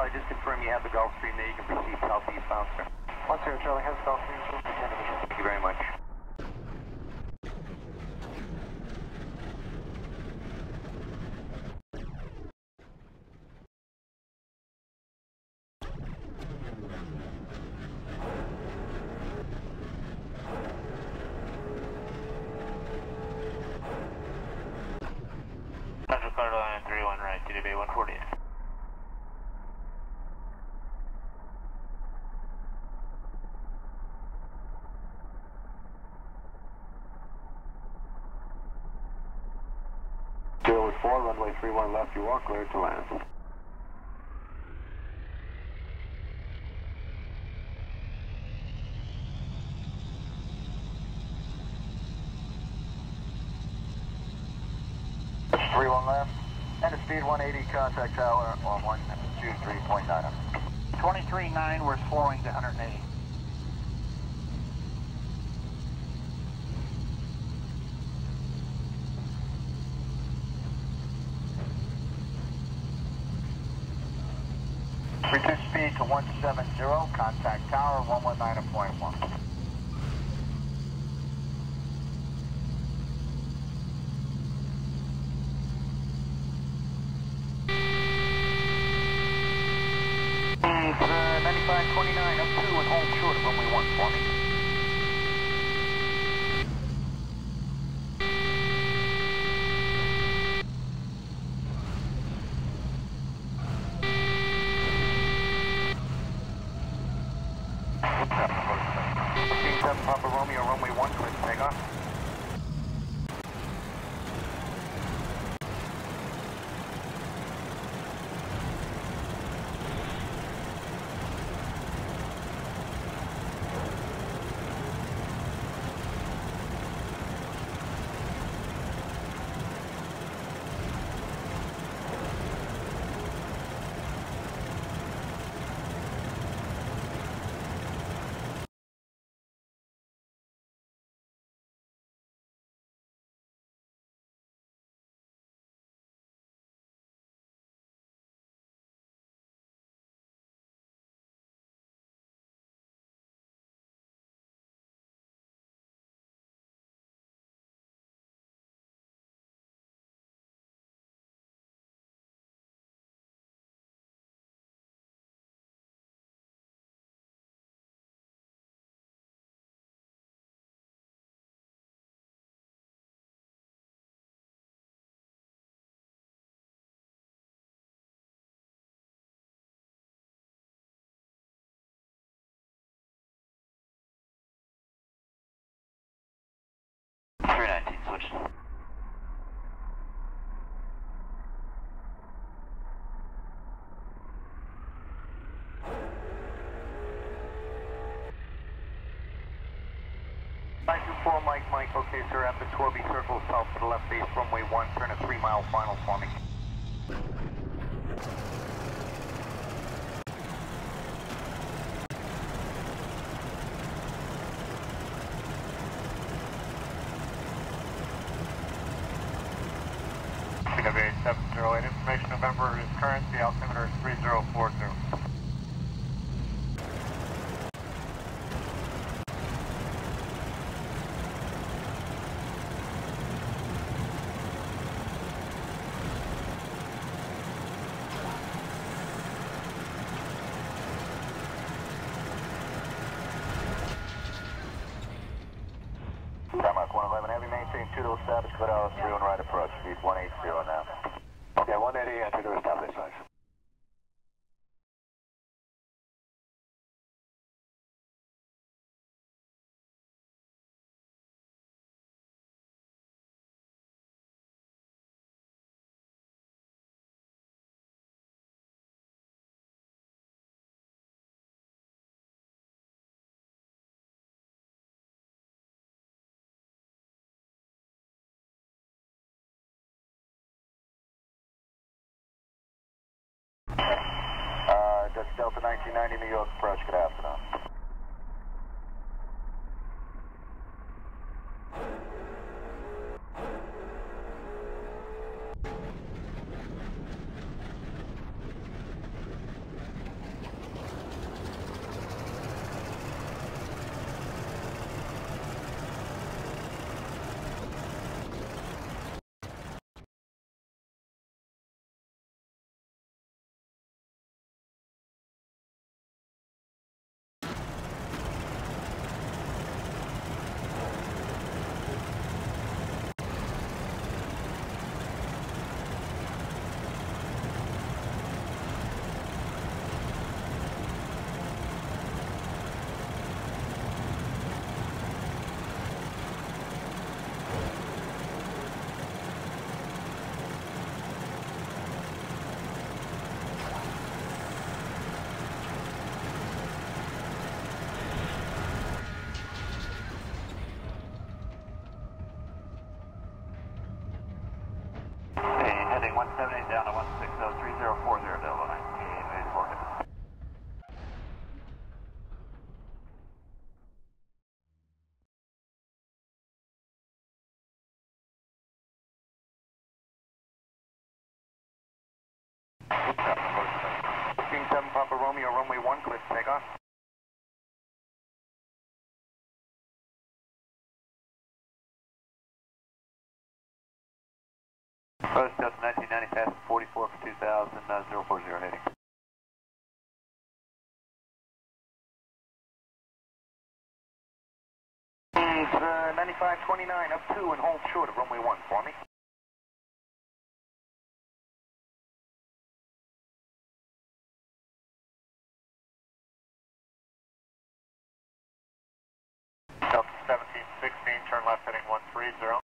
Charlie, just confirm you have the Gulfstream there. You can proceed southeastbound, sir. One zero Charlie has Gulfstream. Thank you very much. With four, runway three one left, you are cleared to land. Three one left. And the speed 180, contact tower on 123.9. 23.9, we're slowing to 180. Reduce speed to 170, contact tower 119.1. It's uh, 9529 up 2 and hold short of runway 1 for me. Team 7 Papa Romeo, runway 1, clear takeoff. 524 Mike Mike, okay sir, at the Torby Circle, south to the left base, runway 1, turn a 3 mile final for me. Seven zero eight information November is current. The altimeter is three zero four two. Heavy, maintain 2 to establish clear out 3 on right approach, speed 180 now. Okay, 180, Delta 1990 New York approach, good afternoon. Heading 178 down to 160, 3040 Delta 1984. Fifteen seven Papa Romeo, runway one, clear for takeoff. Post Delta 1990, fast 44 for 2000, uh, 040 heading. It's uh, 9529 up two and hold short of runway one for me.